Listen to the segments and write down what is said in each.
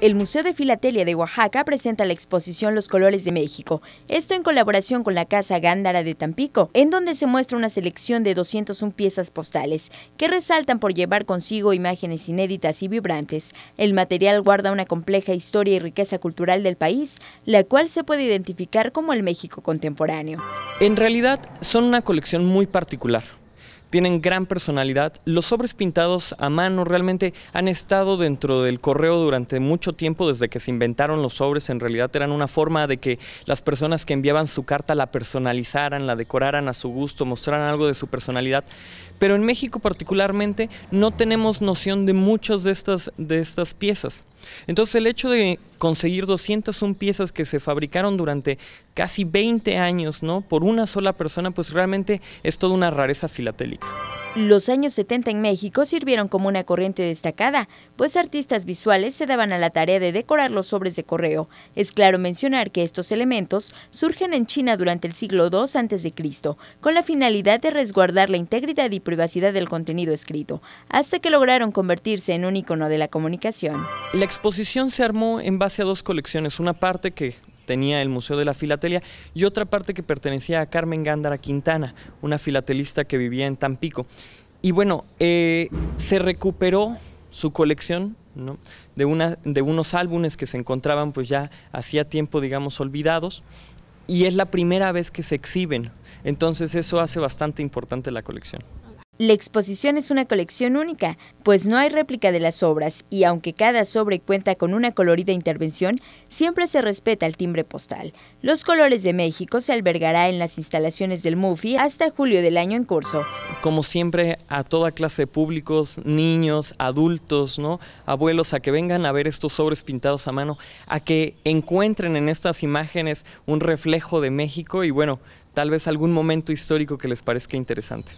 El Museo de Filatelia de Oaxaca presenta la exposición Los Colores de México, esto en colaboración con la Casa Gándara de Tampico, en donde se muestra una selección de 201 piezas postales, que resaltan por llevar consigo imágenes inéditas y vibrantes. El material guarda una compleja historia y riqueza cultural del país, la cual se puede identificar como el México contemporáneo. En realidad son una colección muy particular tienen gran personalidad. Los sobres pintados a mano realmente han estado dentro del correo durante mucho tiempo, desde que se inventaron los sobres, en realidad eran una forma de que las personas que enviaban su carta la personalizaran, la decoraran a su gusto, mostraran algo de su personalidad. Pero en México particularmente no tenemos noción de muchas de estas, de estas piezas. Entonces el hecho de conseguir 201 piezas que se fabricaron durante casi 20 años, ¿no? Por una sola persona, pues realmente es toda una rareza filatélica. Los años 70 en México sirvieron como una corriente destacada, pues artistas visuales se daban a la tarea de decorar los sobres de correo. Es claro mencionar que estos elementos surgen en China durante el siglo II a.C., con la finalidad de resguardar la integridad y privacidad del contenido escrito, hasta que lograron convertirse en un icono de la comunicación. La exposición se armó en base a dos colecciones, una parte que tenía el Museo de la Filatelia y otra parte que pertenecía a Carmen Gándara Quintana, una filatelista que vivía en Tampico. Y bueno, eh, se recuperó su colección de, una, de unos álbumes que se encontraban pues ya hacía tiempo, digamos, olvidados, y es la primera vez que se exhiben. Entonces eso hace bastante importante la colección. La exposición es una colección única, pues no hay réplica de las obras y aunque cada sobre cuenta con una colorida intervención, siempre se respeta el timbre postal. Los colores de México se albergará en las instalaciones del MUFI hasta julio del año en curso. Como siempre, a toda clase de públicos, niños, adultos, ¿no? abuelos, a que vengan a ver estos sobres pintados a mano, a que encuentren en estas imágenes un reflejo de México y bueno, tal vez algún momento histórico que les parezca interesante.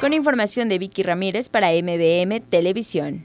Con información de Vicky Ramírez para MBM Televisión.